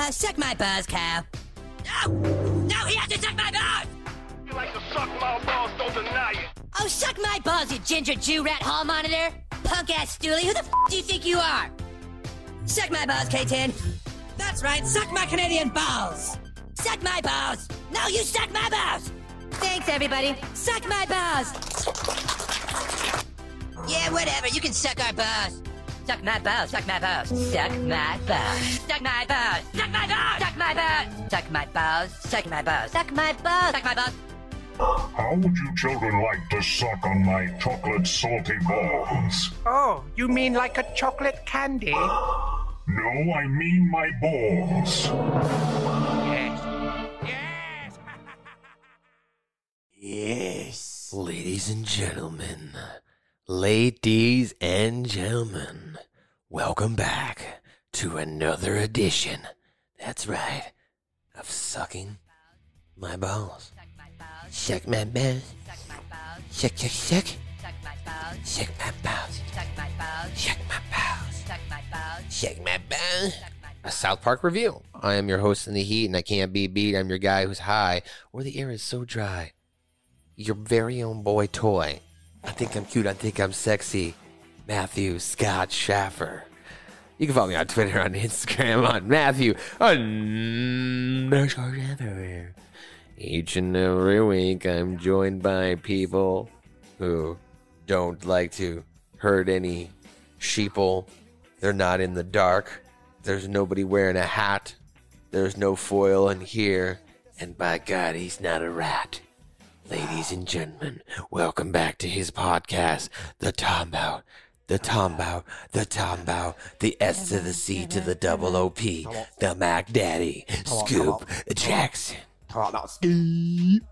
Uh, suck my balls, Kyle. No! No, he has to suck my balls! You like to suck my balls, don't deny it. Oh, suck my balls, you ginger Jew rat hall monitor! Punk ass stoolie, who the f do you think you are? Suck my balls, K10. That's right, suck my Canadian balls! Suck my balls! No, you suck my balls! Thanks, everybody. Suck my balls! Yeah, whatever, you can suck our balls. Suck my balls, suck my balls, suck my balls, suck my balls, suck my balls, suck my balls, suck my balls, suck my balls, suck my balls, suck my balls. How would you children like to suck on my chocolate salty balls? Oh, you mean like a chocolate candy? No, I mean my balls. Yes. Yes. Yes. Ladies and gentlemen, ladies and gentlemen, welcome back to another edition. That's right, of sucking my balls. Suck my balls. Suck, my balls. suck, my balls. suck. My balls. Suck my balls. Suck my balls. Suck my balls. A South Park review. I am your host in the heat, and I can't be beat. I'm your guy who's high, where the air is so dry. Your very own boy toy. I think I'm cute. I think I'm sexy. Matthew Scott Schaffer. You can follow me on Twitter, on Instagram, on Matthew underscore Schaffer. Each and every week, I'm joined by people who don't like to hurt any sheeple. They're not in the dark. There's nobody wearing a hat. There's no foil in here. And by God, he's not a rat. Ladies and gentlemen, welcome back to his podcast, The Tombow. The Tombow, the Tombow, the S to the C to the double OP, the Mac Daddy, Scoop Jackson. Talk about scoop.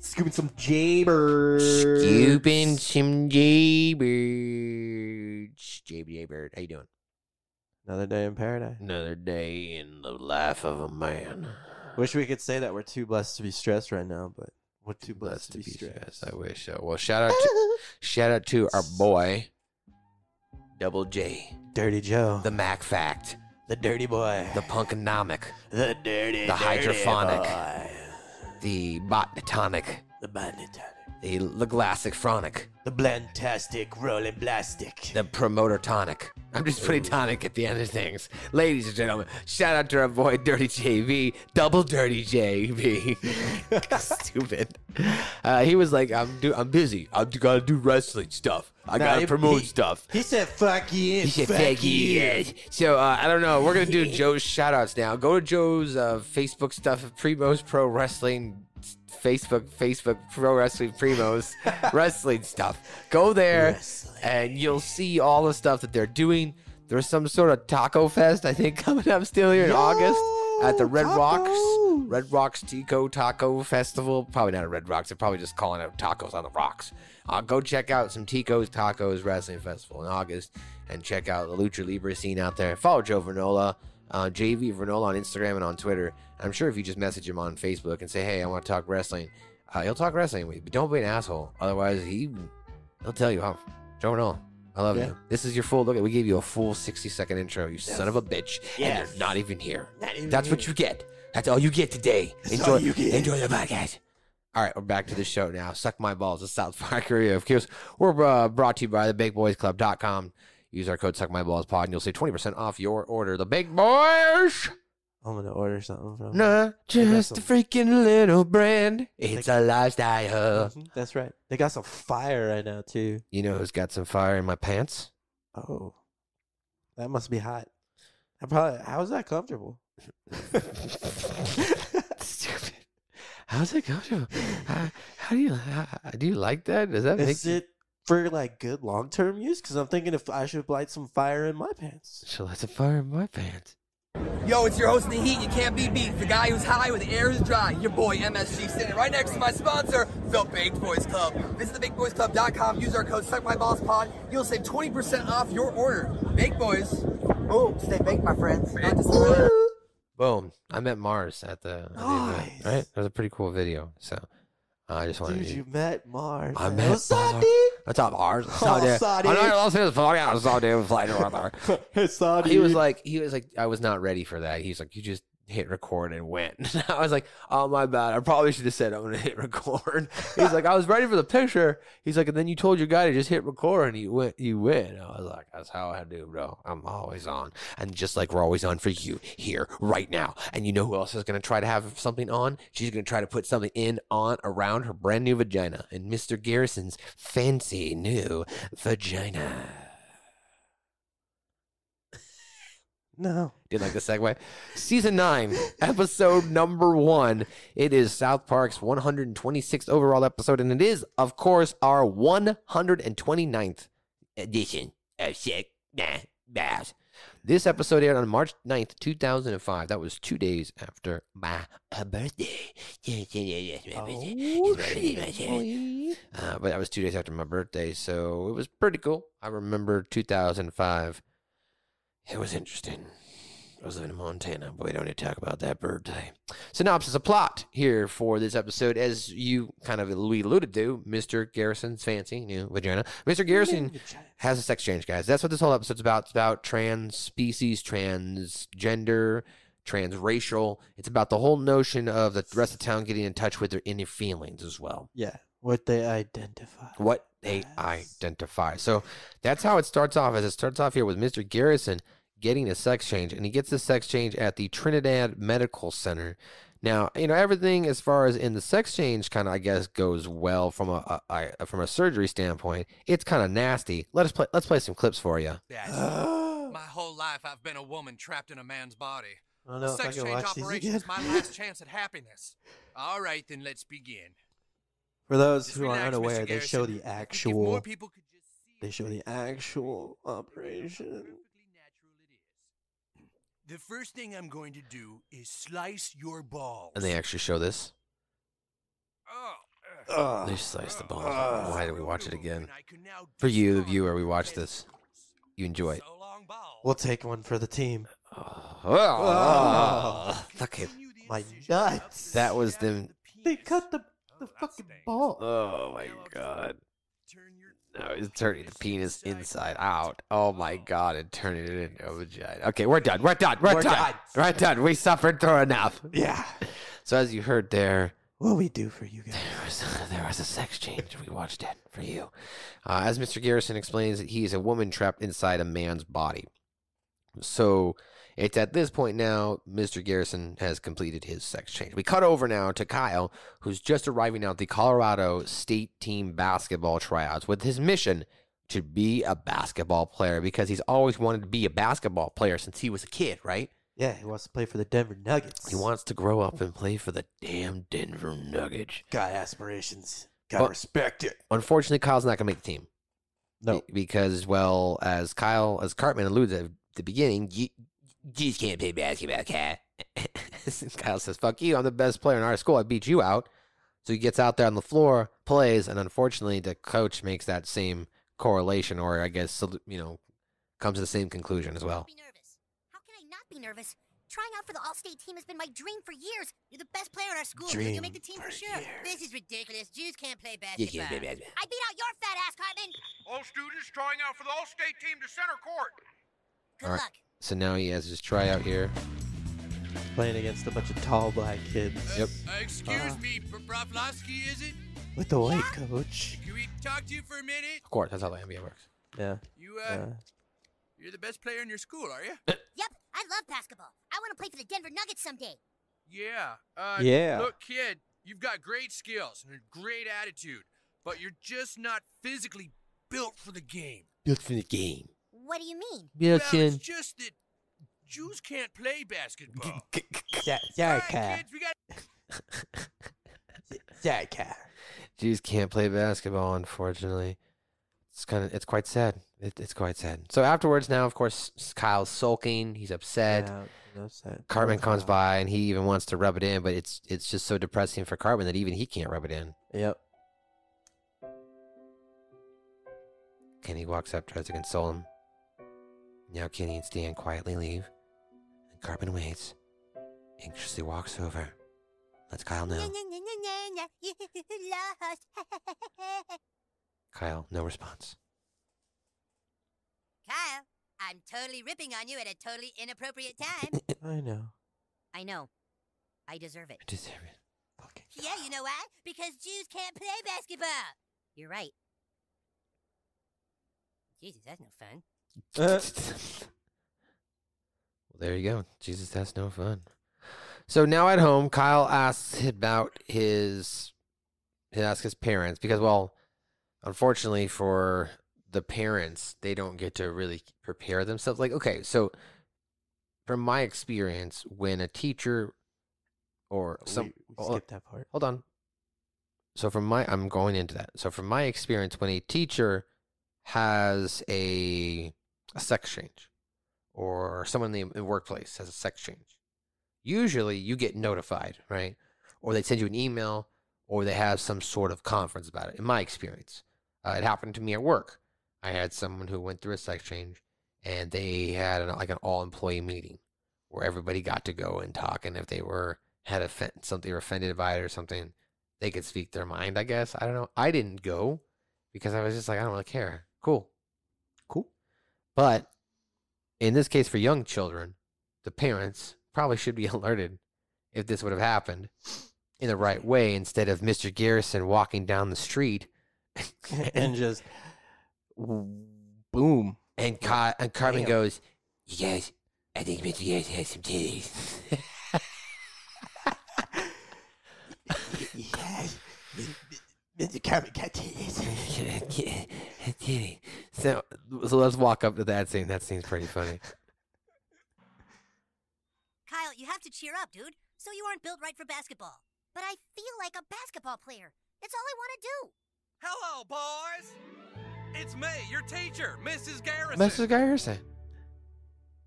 Scooping some jaybirds. Scooping some jaybirds. Jaybird, jaybird, how you doing? Another day in paradise. Another day in the life of a man. Wish we could say that we're too blessed to be stressed right now, but we're too blessed, to, be stressed. I wish so. Well, shout out to shout out to our boy, Double J, Dirty Joe, the Mac Fact, the dirty boy, the Punkonomic, the dirty, the dirty hydrophonic. boy. the Botnatonic, the bandit, the the Glassic Phronic, the blantastic rolling plastic. the Promoter Tonic. I'm just putting tonic at the end of things. Ladies and gentlemen, shout out to our boy Dirty JV, Double Dirty JV. Stupid. Uh, he was like, I'm do- I'm busy. I gotta do wrestling stuff. I Nah, gotta he- promote he- stuff. He said, "Fuck you." He said, fuck "Thank you." you." So uh, I don't know. We're gonna do Joe's shout outs now. Go to Joe's uh, Facebook stuff, Primos Pro Wrestling. Facebook, Facebook Pro Wrestling Primos Wrestling stuff. Go there Wrestling. and you'll see all the stuff that they're doing. There's some sort of taco fest, I think, coming up still here in Yo, August at the Red Rocks. Red Rocks Tico Taco Festival. Probably not at Red Rocks. They're probably just calling it tacos on the rocks. Uh, go check out some Tico's Tacos Wrestling Festival in August and check out the Lucha Libre scene out there. Follow Joe Vernola, uh, JV Vernola on Instagram and on Twitter. I'm sure if you just message him on Facebook and say, hey, I want to talk wrestling, uh, he'll talk wrestling with you. But don't be an asshole. Otherwise, he, he'll tell you, huh? Joe Vernola. I love Yeah. you. This is your full look. We gave you a full 60 second intro, you son of a bitch. Yes. And you're not even here. Not even That's what you get. That's all you get today. That's enjoy, get. enjoy the podcast. All right, we're back to the show now. Suck my balls, the South Park area. Of course, we're uh, brought to you by thebakedboysclub.com. Use our code Suck My Balls Pod, and you'll save 20% off your order. The Baked Boys! I'm gonna order something from. Not just a freaking little brand. It's a lifestyle. Mhm, That's right. They got some fire right now too. You know who's got some fire in my pants? Oh, that must be hot. I probably. How's that comfortable? Stupid. How's it going? How, how do you how, do you like that? Does that make Is it for like good long term use? Because I'm thinking if I should light some fire in my pants. So let's a fire in my pants. Yo, it's your host in the heat. You can't be beat. The guy who's high when the air is dry. Your boy MSG sitting right next to my sponsor, The Baked Boys Club. Visit thebakedboysclub.com. Use our code SuckMyBallsPod. You'll save 20% off your order. Baked Boys. Oh, stay baked, my friends. Not just Boom! I met Mars at the, at the event, Nice. right? That was a pretty cool video. So uh, 啊，就说了一 Dude, you met Mars. I met What's up, Mars. dude? That's up, ours. Saudi. Saudi. I know Los Angeles, Saudi, Saudi, fly to He He was like, he was like, I was not ready for that. He's like, you just hit record and went. I was like, oh my bad. I probably should have said I'm gonna hit record. He's like, I was ready for the picture. He's like, and then you told your guy to just hit record and you went, you win. I was like, that's how I do, bro. I'm always on, and just like we're always on for you here right now. And you know who else is gonna try to have something on? She's gonna try to put something in on around her brand new vagina, and Mr. Garrison's fancy new vagina. No. Did like the segue? Season 9, episode number 1. It is South Park's 126th overall episode, and it is, of course, our 129th edition of Sick Bass. This episode aired on March 9th, 2005. That was two days after my birthday. Oh, Uh, but that was two days after my birthday, so it was pretty cool. I remember 2005. It was interesting. I was living in Montana, but we don't need to talk about that birthday. Synopsis of plot here for this episode, as you kind of we alluded to, Mr. Garrison's fancy new vagina. Mr. Garrison has a sex change, guys. That's what this whole episode's about. It's about trans species, transgender, transracial. It's about the whole notion of the rest of town getting in touch with their inner feelings as well Yeah. What they identify. what they identify. So that's how it starts off. As it starts off here with Mr. Garrison getting a sex change, and he gets the sex change at the Trinidad Medical Center. Now, you know everything as far as in the sex change, kind of I guess goes well from a, a, a from a surgery standpoint. It's kind of nasty. Let us play. Let's play some clips for you. I My whole life, I've been a woman trapped in a man's body. don't know if I Sex can change watch these operation again. is my last chance at happiness. All right, then let's begin. For those Just who are unaware, they show the I if more actual. people could just see They show the actual operation. perfectly natural it is. The first thing I'm going to do is slice your balls. And they actually show this. Oh, Ugh. They slice the balls. Ugh. Why do we watch it again? And I can now For you, the viewer, we watch this. You enjoy it. So long, balls. We'll take one for the team. Oh, look at Continue the My nuts. That was them- They cut the the fucking ball. Oh my god. No, it's turning the penis inside out. Oh my god, and turning it into a vagina. Okay, we're done. We're done. We're, We're done. done. We're done. We suffered through enough. Yeah. So as you heard there, What we do for you guys? there was, there was a sex change. We watched it for you. Uh, as Mr. Garrison explains, he's a woman trapped inside a man's body. So it's at this point now, Mr. Garrison has completed his sex change. We cut over now to Kyle, who's just arriving at the Colorado State Team basketball tryouts with his mission to be a basketball player because he's always wanted to be a basketball player since he was a kid, right? Yeah, he wants to play for the Denver Nuggets. He wants to grow up and play for the damn Denver Nuggets. got aspirations. Gotta But- respect it. Unfortunately, Kyle's not going to make the team. No. Be- Because, well, as Kyle, as Cartman alludes at the beginning, just can't play basketball, cat. Kyle says, fuck you. I'm the best player in our school. I beat you out. So he gets out there on the floor, plays, and unfortunately, the coach makes that same correlation, or I guess, you know, comes to the same conclusion as well. Be nervous. How can I not be nervous? Trying out for the All-State team has been my dream for years. You're the best player in our school. Dream You'll make the team for, for sure. years. This is ridiculous. Jews can't play You basketball. can't play basketball. I beat out your fat ass, Cartman. All students trying out for the All-State team to center court. Good All right. luck. So now he has his tryout here. Playing against a bunch of tall black kids. Yep. Uh, excuse Uh. me, Broflovsky, is it? With the white coach. Can we talk to you for a minute? Of course, that's how the NBA works. Yeah. You, uh, yeah. you're the best player in your school, are you? Yep, I love basketball. I want to play for the Denver Nuggets someday. Yeah. Uh, Yeah. Look, kid, you've got great skills and a great attitude, but you're just not physically built for the game. Built for the game. What do you mean? Built well, it's just that Jews can't play basketball. Yeah, All yeah, right, cat. kids, we got Yeah, cat. Jews can't play basketball, unfortunately. It's kind of it's quite sad. It, it's quite sad. So afterwards, now of course Kyle's sulking. He's upset. Yeah, no. Cartman Oh, comes by and he even wants to rub it in, but it's it's just so depressing for Cartman that even he can't rub it in. Yep. Kenny walks up, tries to console him. Now Kenny and Stan quietly leave, and Cartman waits, anxiously walks over, lets Kyle know. You. Kyle, no response. Kyle, I'm totally ripping on you at a totally inappropriate time. I know. I know. I deserve it. I deserve it. Fucking Yeah, you know why? Because Jews can't play basketball. You're right. Jesus, that's no fun. Well, there you go. Jesus, that's no fun. So now at home, Kyle asks about his he asks his parents because, well, unfortunately for the parents, they don't get to really prepare themselves. Like, okay, so from my experience, when a teacher or oh, some we, we hold- that part. hold on. So from my I'm going into that. So from my experience, when a teacher has a a sex change, or someone in the workplace has a sex change, usually you get notified, right? Or they send you an email, or they have some sort of conference about it. In my experience, uh, it happened to me at work. I had someone who went through a sex change, and they had an, like an all employee meeting where everybody got to go and talk, and if they were had offen- something or offended by it or something, they could speak their mind. I guess I don't know. I didn't go because I was just like I don't really care. Cool. But in this case, for young children, the parents probably should be alerted if this would have happened in the right way instead of Mr. Garrison walking down the street and just boom. and, Ca- and Cartman Damn. goes, You guys, I think Mr. Garrison has some titties. Yes. Mr. Carmen got titties. Titties. so, so let's walk up to that scene. That scene's pretty funny. Kyle, you have to cheer up, dude. So you aren't built right for basketball. But I feel like a basketball player. It's all I want to do. Hello, boys. It's me, your teacher, Mrs. Garrison. Mr. Garrison.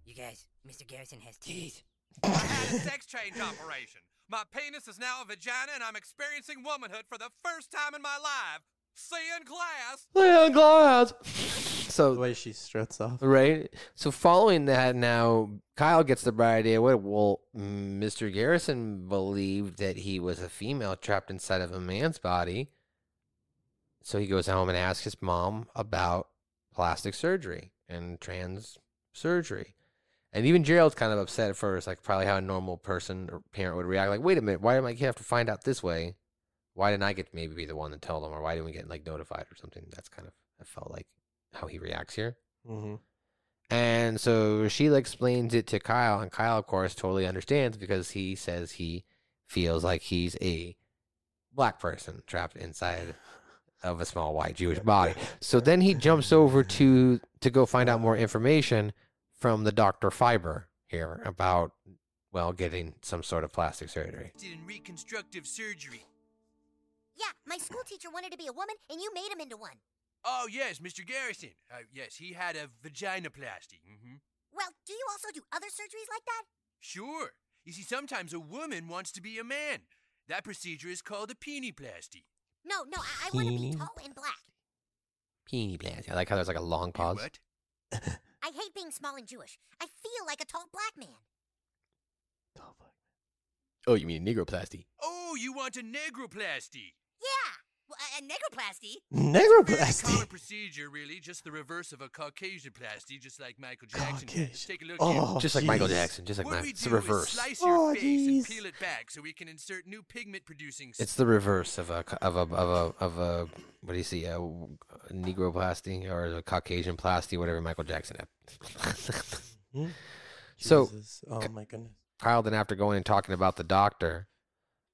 You guys, Mr. Garrison has teeth. I had a sex change operation. My penis is now a vagina, and I'm experiencing womanhood for the first time in my life. See you in class. Leon Glass. The So way she struts off. right. So following that, now Kyle gets the bright idea. What? Well, Mr. Garrison believed that he was a female trapped inside of a man's body. So he goes home and asks his mom about plastic surgery and trans surgery. And even Gerald's kind of upset at first, like probably how a normal person or parent would react. Like, wait a minute, why did my kid have to find out this way? Why didn't I get to maybe be the one to tell them, or why didn't we get like notified or something? That's kind of I felt like how he reacts here. Mm-hmm. And so Sheila explains it to Kyle, and Kyle, of course, totally understands because he says he feels like he's a black person trapped inside of a small white Jewish body. So then he jumps over to to go find out more information from the Dr. Biber here about well getting some sort of plastic surgery. In reconstructive surgery. Yeah, my school teacher wanted to be a woman, and you made him into one. Oh, yes, Mr. Garrison. Uh, yes, he had a vaginoplasty. Mm-hmm. Well, do you also do other surgeries like that? Sure. You see, sometimes a woman wants to be a man. That procedure is called a peniplasty. No, no, I, I want to be tall and black. Peeny plastic. I like how there's like a long You pause. What? I hate being small and Jewish. I feel like a tall black man. Tall black. Oh, you mean negroplasty? Oh, you want a negroplasty? Yeah, well, a, a negroplasty. Very Negroplasty. common procedure, really. Just the reverse of a Caucasianplasty, just like Michael Jackson. did. Caucasian. Take a look Oh, here. Just like Michael. Jackson. Just like what my, we it's the reverse. is slice your Oh, face jeez. and peel it back so we can insert new pigment-producing. It's the reverse of a of a of a of a what do you see a, a negroplasty or a Caucasian plasty, whatever Michael Jackson had. Hmm? So, Jesus. oh my goodness. Kyle then, after going and talking about the doctor,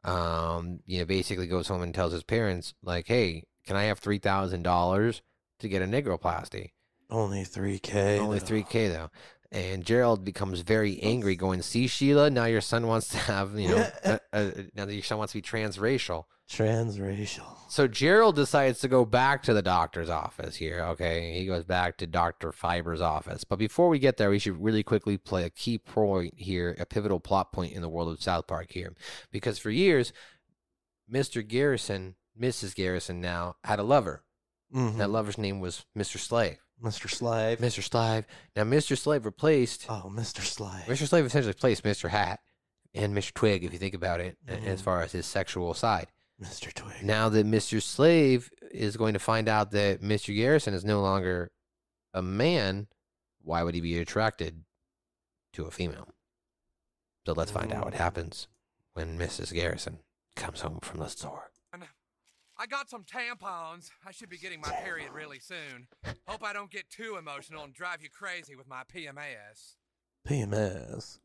um, you know, basically goes home and tells his parents like, "Hey, can I have three thousand dollars to get a negroplasty? Only three k. Only three k though." And Gerald becomes very angry, going, "See, Sheila, now your son wants to have, you know, a, a, now that your son wants to be transracial." Transracial. So Gerald decides to go back to the doctor's office here. Okay, he goes back to Doctor Biber's office. But before we get there, we should really quickly play a key point here, a pivotal plot point in the world of South Park here, because for years, Mister Garrison, Mrs. Garrison now had a lover. Mhm. That lover's name was Mister Slave. Mr. Slave. Mister Slave. Now Mister Slave replaced Oh, Mr. Slave. Mr. Slave essentially replaced Mr. Hat and Mr. Twig, if you think about it, Mhm. as far as his sexual side. Mr. Twig. Now that Mr. Slave is going to find out that Mr. Garrison is no longer a man, why would he be attracted to a female? So let's find out what happens when Mrs. Garrison comes home from the store. I got some tampons. I should be getting my period really soon. Hope I don't get too emotional and drive you crazy with my PMS. PMS.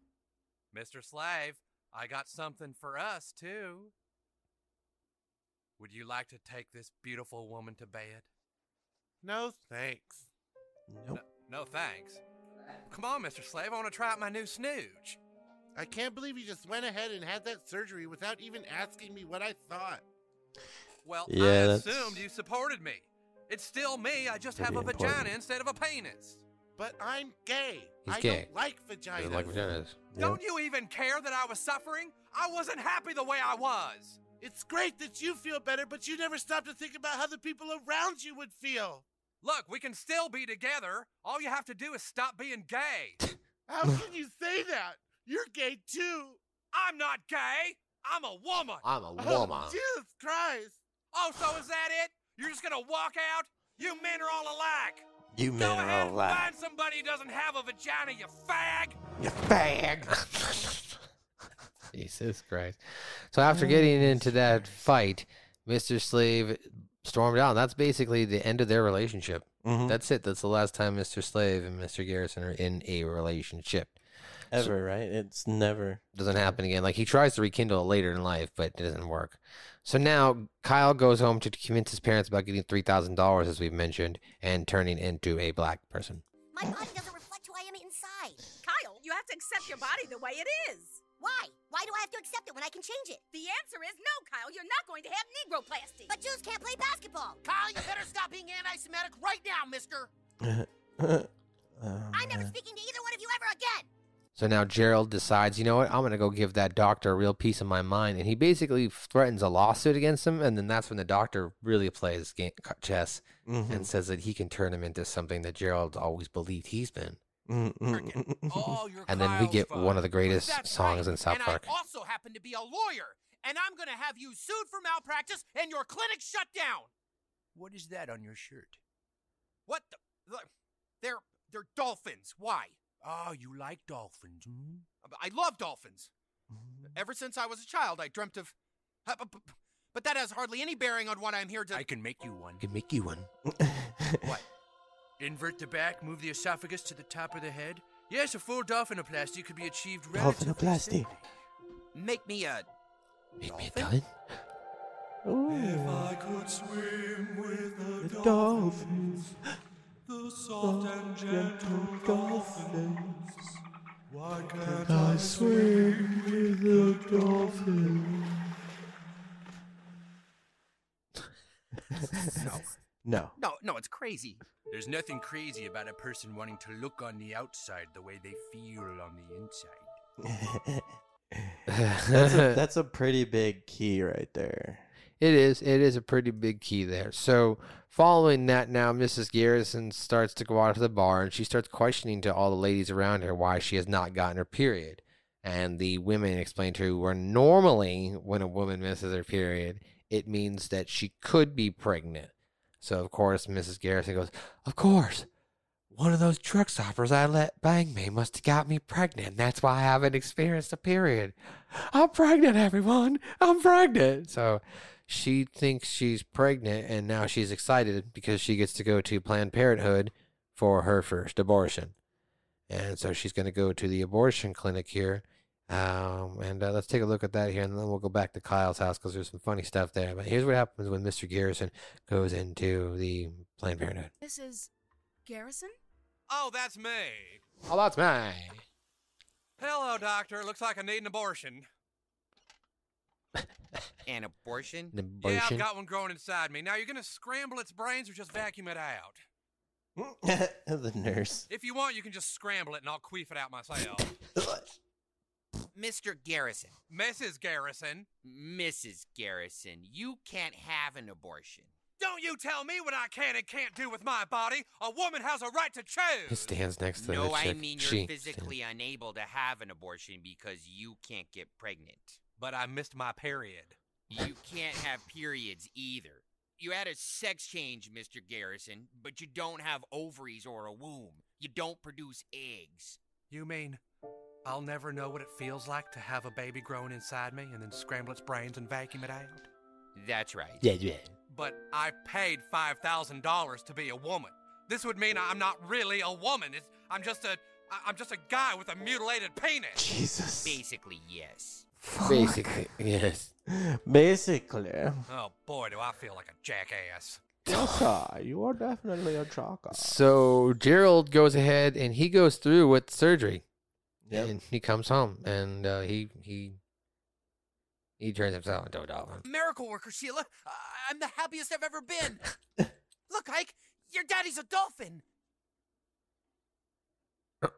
Mr. Slave, I got something for us, too. Would you like to take this beautiful woman to bed? No thanks. Nope. No thanks. Come on, Mr. Slave, I want to try out my new snooge. I can't believe you just went ahead and had that surgery without even asking me what I thought. Well, Yeah, I that's- assumed you supported me. It's still me, I just Pretty have a important. vagina instead of a penis. But I'm gay. He's I gay. don't like vaginas. Doesn't like vaginas. Don't you even care that I was suffering? I wasn't happy the way I was. It's great that you feel better, but you never stop to think about how the people around you would feel. Look, we can still be together. All you have to do is stop being gay. How can you say that? You're gay too. I'm not gay. I'm a woman. I'm a Oh, woman. Jesus Christ. Oh, so is that it? You're just gonna walk out? You men are all alike. You Go men ahead are all and alive. find somebody who doesn't have a vagina, you fag. You fag. Jesus Christ. So after getting into that fight, Mr. Slave stormed out. That's basically the end of their relationship. Mhm. That's it. That's the last time Mr. Slave and Mr. Garrison are in a relationship. Ever, right? It's never. Doesn't happen again. Like he tries to rekindle it later in life, but it doesn't work. So now Kyle goes home to convince his parents about getting three thousand dollars, as we've mentioned, and turning into a black person. My body doesn't reflect who I am inside. Kyle, you have to accept your body the way it is. Why? Why do I have to accept it when I can change it? The answer is no, Kyle. You're not going to have negroplasty. But Jews can't play basketball. Kyle, you better stop being anti-Semitic right now, mister. Oh, I'm never man. speaking to either one of you ever again. So now Gerald decides, you know what? I'm going to go give that doctor a real piece of my mind. And he basically threatens a lawsuit against him. And then that's when the doctor really plays game, chess Mhm. and says that he can turn him into something that Gerald always believed he's been. Mm, mm, mm, mm. Oh, And then we get fault. one of the greatest That's songs right. in South and Park. I also happen to be a lawyer, and I'm gonna have you sued for malpractice and your clinic shut down. What is that on your shirt? What the? the- They're they're dolphins. Why? Oh, you like dolphins? Hmm? I love dolphins. Ever since I was a child, I dreamt of. uh, bu- bu- But that has hardly any bearing on what I'm here to. I can make you one. I can make you one. What? Invert the back, move the esophagus to the top of the head. Yes, a full dolphinoplasty could be achieved relatively Dolphinoplasty. Make me a. Make me a done. Ooh. could swim with The dolphins. The soft and gentle dolphins. Why Can't I swim with the dolphins? No. No. No, no, it's crazy. There's nothing crazy about a person wanting to look on the outside the way they feel on the inside. that's, a, that's a pretty big key right there. It is. It is a pretty big key there. So, following that, now Mrs. Garrison starts to go out to the bar and she starts questioning to all the ladies around her why she has not gotten her period. And the women explain to her where normally, when a woman misses her period, it means that she could be pregnant. So, of course, Mrs. Garrison goes, Of course. One of those truck stoppers I let bang me must have got me pregnant. That's why I haven't experienced a period. I'm pregnant, everyone. I'm pregnant. So she thinks she's pregnant and now she's excited because she gets to go to Planned Parenthood for her first abortion. And so she's going to go to the abortion clinic here. Um, and uh, let's take a look at that here, and then we'll go back to Kyle's house because there's some funny stuff there. But here's what happens when Mr. Garrison goes into the Planned Parenthood. This is Garrison? Oh, that's me. Oh, that's me. Hello, doctor. Looks like I need an abortion. An abortion? An Yeah, I've got one growing inside me. Now, you're gonna scramble its brains or just vacuum it out? the nurse. If you want, you can just scramble it and I'll queef it out myself. Mr. Garrison. Mrs. Garrison. Mrs. Garrison, you can't have an abortion. Don't you tell me what I can and can't do with my body. A woman has a right to choose. He stands next to no, the I mean you're physically unable to have an abortion because you can't get pregnant. But I missed my period. You can't have periods either. You had a sex change, Mr. Garrison, but you don't have ovaries or a womb. You don't produce eggs. You mean I'll never know what it feels like to have a baby growing inside me and then scramble its brains and vacuum it out? That's right. Yeah, yeah. But I paid $5,000 to be a woman. This would mean I'm not really a woman. It's, I'm just a I'm just a guy with a mutilated penis. Jesus. Basically, yes. Basically, yes. Basically. Oh boy, do I feel like a jackass. Yes, sir. You are definitely a jocker. So Gerald goes ahead and he goes through with surgery. Yep. And he comes home and uh, he he he turns himself into a dolphin. Miracle worker, Sheila. I- I'm the happiest I've ever been. Look, Ike, your daddy's a dolphin. A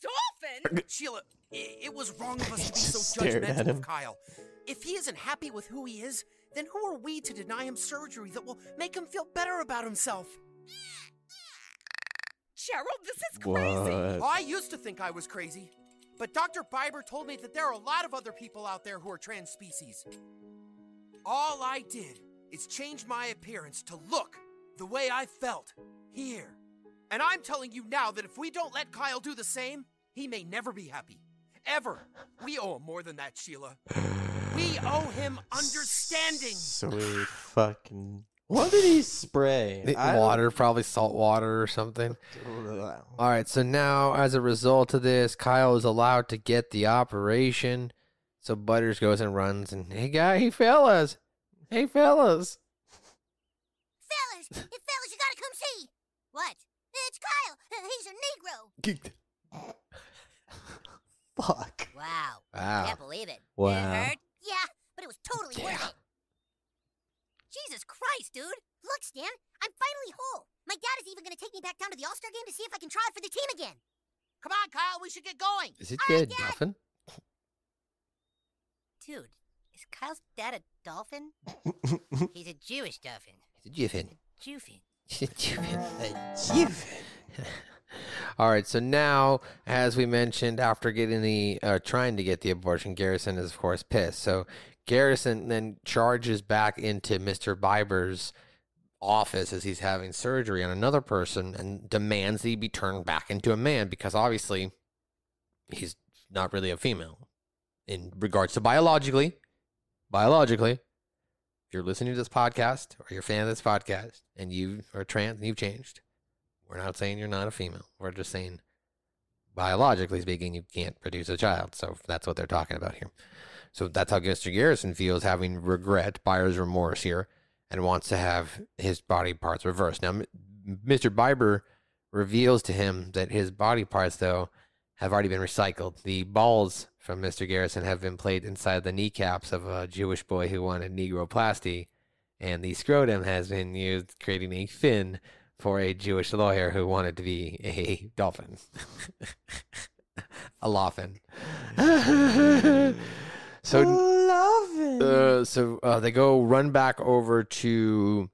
dolphin? Sheila, i- it was wrong of us to be so Just stared at judgmental of Kyle. If he isn't happy with who he is, then who are we to deny him surgery that will make him feel better about himself? Gerald, this is crazy. I used to think I was crazy, but Dr. Biber told me that there are a lot of other people out there who are trans species. All I did is change my appearance to look the way I felt here. And I'm telling you now that if we don't let Kyle do the same, he may never be happy. Ever. We owe him more than that, Sheila. We owe him understanding. Sweet fucking. What did he spray? The I don't- water, probably salt water or something. All right, so now as a result of this, Kyle is allowed to get the operation. So Butters goes and runs and hey guy, hey fellas, hey fellas. Fellas, hey, fellas, you gotta come see. What? It's Kyle. He's a Negro. Fuck. Wow. Wow. Can't believe it. Wow. It hurt? Yeah, but it was totally worth it. Jesus Christ, dude. Look, Stan, I'm finally whole. My dad is even gonna take me back down to the All-Star game to see if I can try out for the team again. Come on, Kyle, we should get going. Is it ah, good, Dolphin? Dude, is Kyle's dad a dolphin? He's a Jewish dolphin. He's a jiffin. Jewfin. All right, so now, as we mentioned, after getting the uh, trying to get the abortion, Garrison is of course pissed. So Garrison then charges back into Mister Biber's office as he's having surgery on another person and demands that he be turned back into a man because obviously he's not really a female in regards to biologically. Biologically, if you're listening to this podcast or you're a fan of this podcast and you are trans and you've changed, we're not saying you're not a female. We're just saying, biologically speaking, you can't produce a child. So that's what they're talking about here. So that's how Mr. Garrison feels, having regret, buyer's remorse here, and wants to have his body parts reversed. Now, Mr. Biber reveals to him that his body parts, though, have already been recycled. The balls from Mr. Garrison have been placed inside the kneecaps of a Jewish boy who wanted negroplasty, and the scrotum has been used, creating a fin for a Jewish lawyer who wanted to be a dolphin. a laughin. so uh, so uh, they go run back over to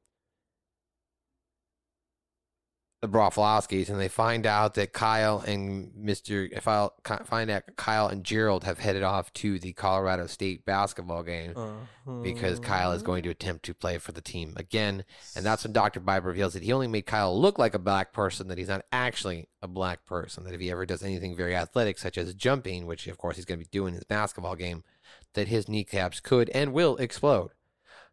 the Broflovskis and they find out that Kyle and I find out Kyle and Gerald have headed off to the Colorado State basketball game because Kyle is going to attempt to play for the team again. And that's when Dr. Biber reveals that he only made Kyle look like a black person, that he's not actually a black person, that if he ever does anything very athletic, such as jumping, which of course he's going to be doing in his basketball game, that his kneecaps could and will explode.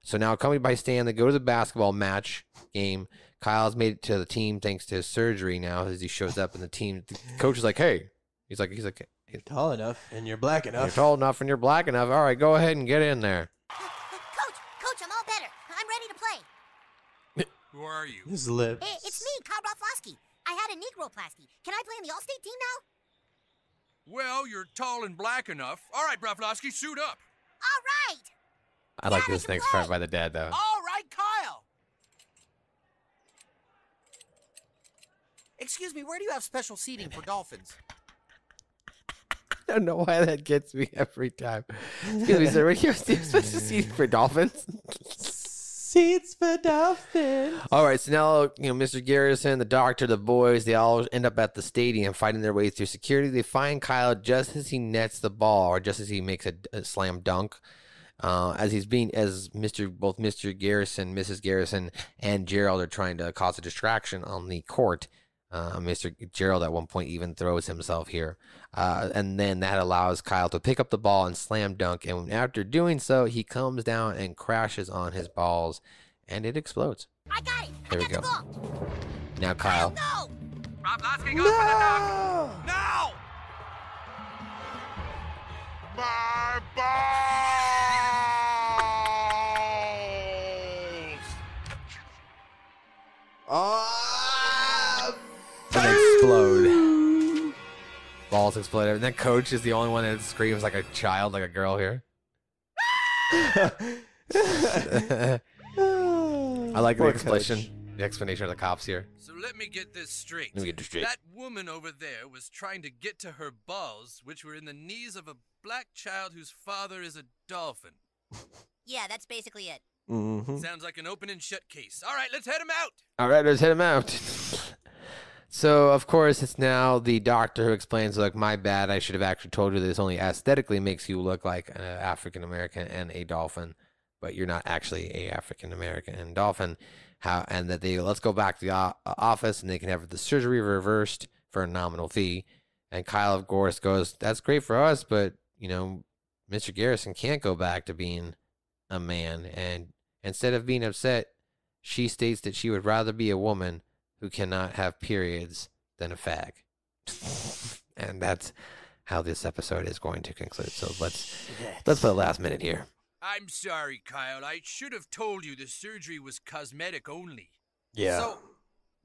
So now, accompanied by Stan, they go to the basketball match game. Kyle's made it to the team thanks to his surgery now as he shows up, and the team, the coach is like, hey, he's like, he's like, You're tall enough and you're black enough. you're tall enough and you're black enough. All right, go ahead and get in there. Coach, coach, I'm all better. I'm ready to play. Who are you? His lips. Hey, it's me, Kyle Broflovsky. I had a Negroplasty. Can I play in the All-State team now? Well, you're tall and black enough. All right, Broflovsky, suit up. All right. I like this next part by the dad, though. All right, Kyle. Excuse me, where do you have special seating for dolphins? I don't know why that gets me every time. Excuse me, sir. What do you have supposed to see for dolphins? Seats for dolphins. All right, so now you know Mr. Garrison, the doctor, the boys, they all end up at the stadium fighting their way through security. They find Kyle just as he nets the ball, or just as he makes a, a slam dunk, Uh, as he's being, as Mr. both Mr. Garrison, Mrs. Garrison, and Gerald are trying to cause a distraction on the court. Uh, Mr. Gerald at one point even throws himself here. Uh, and then that allows Kyle to pick up the ball and slam dunk. And after doing so, he comes down and crashes on his balls and it explodes. I got it. Here we go. Now, Kyle. No! Broflovsky goes for the dunk. No! My balls! Ah! Balls explode. And that coach is the only one that screams like a child, like a girl here. I like the explanation, coach. the explanation of the cops here. So let me get this straight. Let me get this straight. That woman over there was trying to get to her balls, which were in the knees of a black child whose father is a dolphin. Yeah, that's basically it. Mm-hmm. Sounds like an open and shut case. All right, let's head him out. All right, let's head him out. So, of course, it's now the doctor who explains, look, my bad. I should have actually told you this only aesthetically makes you look like an African American and a dolphin, but you're not actually a African American and dolphin. How and that they let's go back to the uh, office and they can have the surgery reversed for a nominal fee. And Kyle, of course, goes, "That's great for us, but you know, Mr. Garrison can't go back to being a man." And instead of being upset, she states that she would rather be a woman who cannot have periods than a fag. and that's how this episode is going to conclude. So let's let's put a last minute here. I'm sorry, Kyle. I should have told you the surgery was cosmetic only. Yeah. So,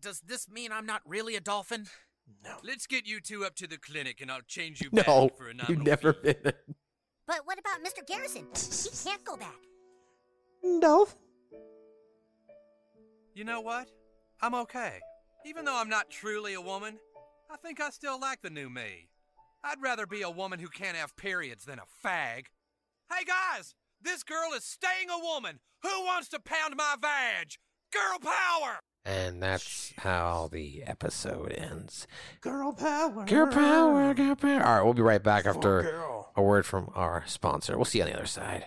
does this mean I'm not really a dolphin? No. Let's get you two up to the clinic and I'll change you back No, for a you've never fee. been. But what about Mr. Garrison? He can't go back. No. You know what? I'm okay. Even though I'm not truly a woman, I think I still like the new me. I'd rather be a woman who can't have periods than a fag. Hey guys, this girl is staying a woman. Who wants to pound my vag? Girl power! And that's how the episode ends. Girl power. Girl power, girl power. All right, we'll be right back after girl. a word from our sponsor. We'll see you on the other side.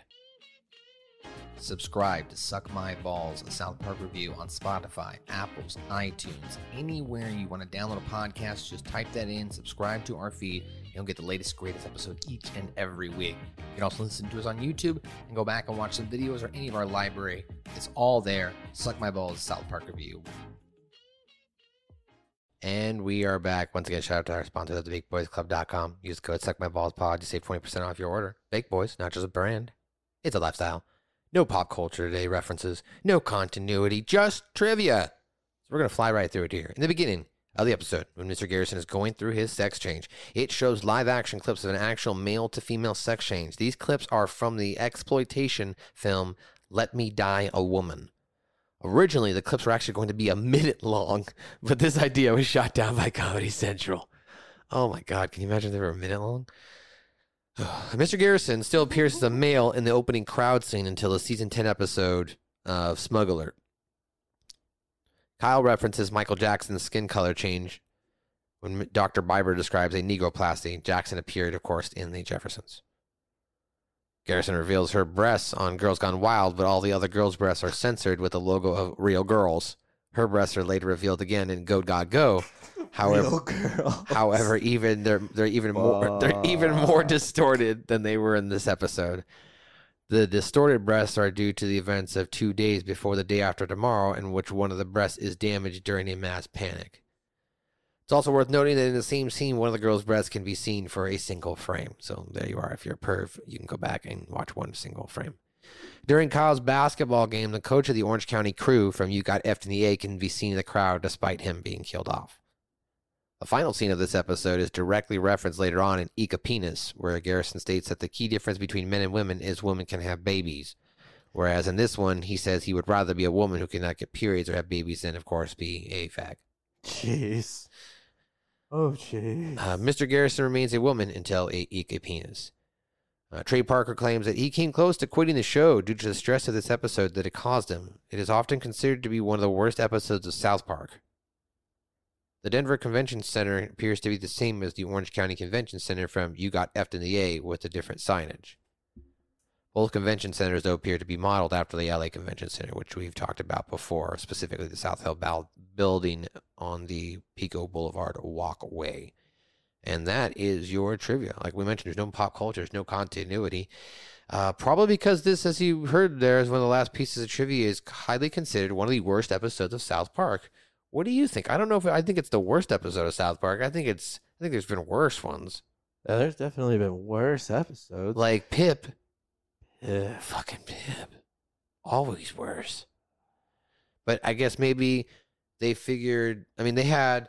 Subscribe to Suck My Balls, a South Park review on Spotify, Apple's, iTunes, anywhere you want to download a podcast. Just type that in, subscribe to our feed, you'll get the latest, greatest episode each and every week. You can also listen to us on YouTube and go back and watch some videos or any of our library. It's all there. Suck My Balls, South Park review. And we are back. Once again, shout out to our sponsor, the BakedBoysClub.com. Use code SuckMyBallsPod to save 20% off your order. Baked Boys, not just a brand, it's a lifestyle. No pop culture today references, no continuity, just trivia. So we're going to fly right through it here. In the beginning of the episode, when Mr. Garrison is going through his sex change, it shows live action clips of an actual male to female sex change. These clips are from the exploitation film Let Me Die a Woman. Originally, the clips were actually going to be a minute long, but this idea was shot down by Comedy Central. Oh my God, can you imagine they were a minute long? Mr. Garrison still appears as a male in the opening crowd scene until the season 10 episode of Smug Alert. Kyle references Michael Jackson's skin color change when Dr. Biber describes a negroplasty. Jackson appeared, of course, in the Jeffersons. Garrison reveals her breasts on Girls Gone Wild, but all the other girls' breasts are censored with the logo of Real Girls. Her breasts are later revealed again in Go God Go. However, however, even they're they're even more they're even more distorted than they were in this episode. The distorted breasts are due to the events of two days before the day after tomorrow, in which one of the breasts is damaged during a mass panic. It's also worth noting that in the same scene, one of the girl's breasts can be seen for a single frame. So there you are. If you're a perv, you can go back and watch one single frame. During Kyle's basketball game, the coach of the Orange County crew from You Got F in the A can be seen in the crowd despite him being killed off. The final scene of this episode is directly referenced later on in Eek, a Penis, where Garrison states that the key difference between men and women is women can have babies. Whereas in this one, he says he would rather be a woman who cannot get periods or have babies than, of course, be a fag. Jeez. Oh, jeez. Uh, Mr. Garrison remains a woman until a Eek, a Penis. Uh, Trey Parker claims that he came close to quitting the show due to the stress of this episode that it caused him. It is often considered to be one of the worst episodes of South Park. The Denver Convention Center appears to be the same as the Orange County Convention Center from You Got F in the A with a different signage. Both convention centers, though, appear to be modeled after the LA Convention Center, which we've talked about before, specifically the South Hill Bal- building on the Pico Boulevard walkway. And that is your trivia. Like we mentioned, there's no pop culture, there's no continuity. Uh, probably because this, as you heard there, is one of the last pieces of trivia, is highly considered one of the worst episodes of South Park. What do you think? I don't know if I think it's the worst episode of South Park. I think it's I think there's been worse ones. Yeah, there's definitely been worse episodes. Like Pip. Yeah. Fucking Pip. Always worse. But I guess maybe they figured I mean they had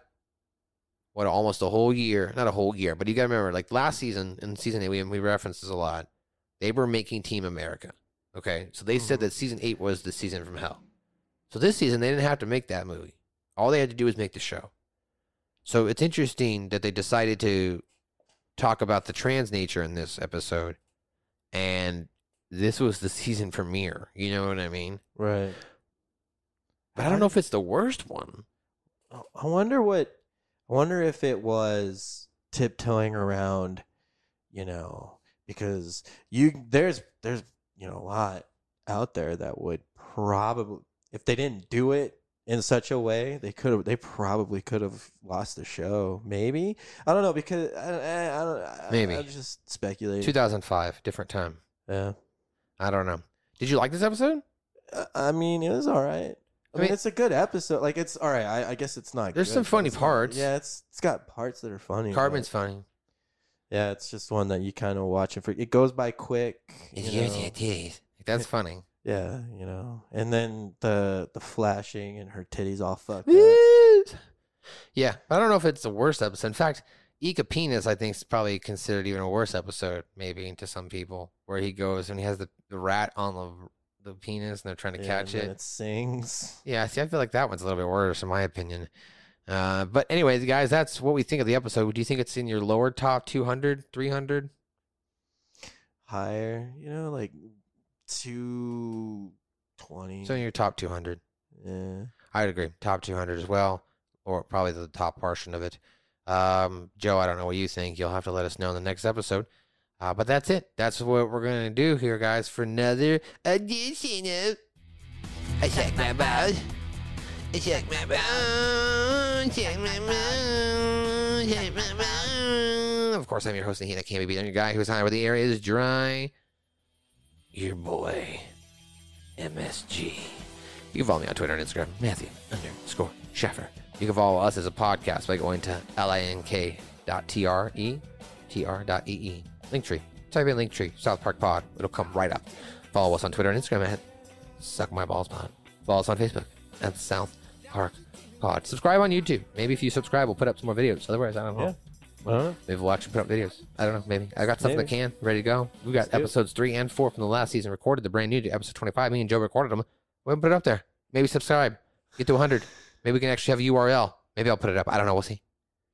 what almost a whole year, not a whole year, but you gotta remember, like last season in season eight, we we referenced this a lot. They were making Team America. Okay. So they said hmm. that season eight was the season from hell. So this season they didn't have to make that movie. All they had to do was make the show. So it's interesting that they decided to talk about the trans nature in this episode. And this was the season premiere. You know what I mean? Right. But I don't know if it's the worst one. I wonder what. I wonder if it was tiptoeing around, you know, because you there's there's you know a lot out there that would probably if they didn't do it in such a way they could have they probably could have lost the show maybe I don't know because I, I, I don't I- Maybe. I'm just speculating 2005, different time. yeah I don't know. Did you like this episode? Uh, I mean it was all right. I, I mean, mean- it's a good episode. Like it's all right. I, I guess it's not. There's good, some funny parts. Yeah, it's it's got parts that are funny. Cartman's funny. Yeah, it's just one that you kind of watch and for it goes by quick. It's you know. it is. That's funny. Yeah, you know, and then the the flashing and her titties all fucked up. Yeah, I don't know if it's the worst episode. In fact, Eek, a Penis, I think, is probably considered even a worse episode, maybe to some people, where he goes and he has the, the rat on the the penis and they're trying to Yeah, catch and it. It sings. Yeah, see, I feel like that one's a little bit worse, in my opinion. Uh, but anyways, guys, that's what we think of the episode. Do you think it's in your lower top 200, 300? Higher, you know, like two twenty. So in your top 200. Yeah. I'd agree. Top 200 as well, or probably the top portion of it. Um, Joe, I don't know what you think. You'll have to let us know in the next episode. Uh, but that's it. That's what we're going to do here, guys, for another edition of I Check My Balls. I Check My Balls. Check My Balls. Check My Balls. Of course, I'm your host, and he that can't be beat. I'm your guy who's high where the area is dry. Your boy, MSG. You can follow me on Twitter and Instagram, Matthew underscore Sheffer. You can follow us as a podcast by going to link.tre, tr.ee, Linktree. Type in Linktree, South Park Pod. It'll come right up. Follow us on Twitter and Instagram at Suck My Balls Pod. Follow us on Facebook at South Park Pod. Subscribe on YouTube. Maybe if you subscribe, we'll put up some more videos. Otherwise, I don't know. Yeah. I don't. Maybe we'll actually put up videos. I don't know. Maybe I got stuff in the can ready to go. We got Let's episodes three and four from the last season recorded. The brand new to episode twenty-five. Me and Joe recorded them. We'll put it up there. Maybe subscribe. Get to 100. Maybe we can actually have a URL. Maybe I'll put it up. I don't know. We'll see.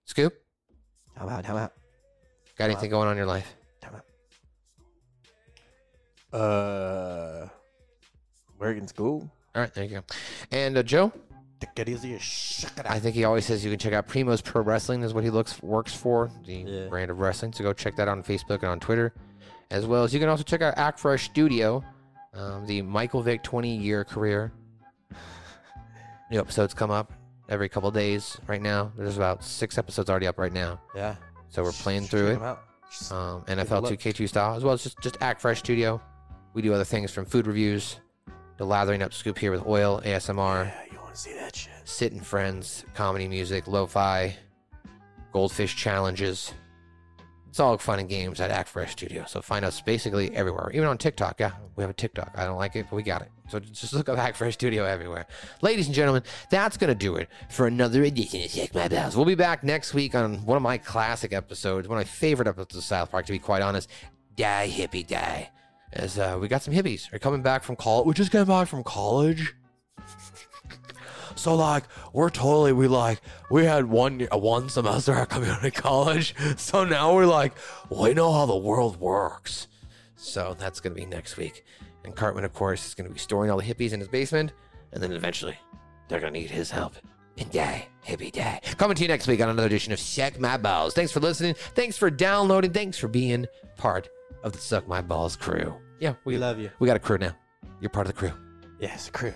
Scoop, How about how about got anything going on in your life? uh work in school? All right, there you go. And uh, Joe, Take it easy. Shuck it I think he always says you can check out Primo's Pro Wrestling is what he looks works for, the Yeah. brand of wrestling. So go check that out on Facebook and on Twitter, as well as you can also check out Act Fresh Studio, um, the Michael Vick 20 year career. New episodes come up every couple days right now. There's about six episodes already up right now. Yeah. So we're playing through Check it. 'em out. Um, NFL 2K2 style, as well as just, just Act Fresh Studio. We do other things from food reviews to lathering up scoop here with oil, ASMR. Yeah, you want to see that shit? Sitting Friends, comedy music, lo-fi, goldfish challenges. It's all fun and games at Act Fresh Studio. So find us basically everywhere, even on TikTok. Yeah, we have a TikTok. I don't like it, but we got it. So just look up Act Fresh Studio everywhere. Ladies and gentlemen, that's gonna do it for another edition of Check My Bells. We'll be back next week on one of my classic episodes, one of my favorite episodes of South Park, to be quite honest. Die hippie die. As uh, we got some hippies. They're coming back from college. We just came back from college. So like we're totally we like we had one year- one semester at community college, so now we're like we know how the world works. So that's gonna be next week, and Cartman of course is gonna be storing all the hippies in his basement, and then eventually they're gonna need his help and die hippie die. Coming to you next week on another edition of Check My Balls. Thanks for listening. Thanks for downloading. Thanks for being part of the Suck My Balls crew. Yeah, we We love you. We got a crew now. You're part of the crew. Yes, crew.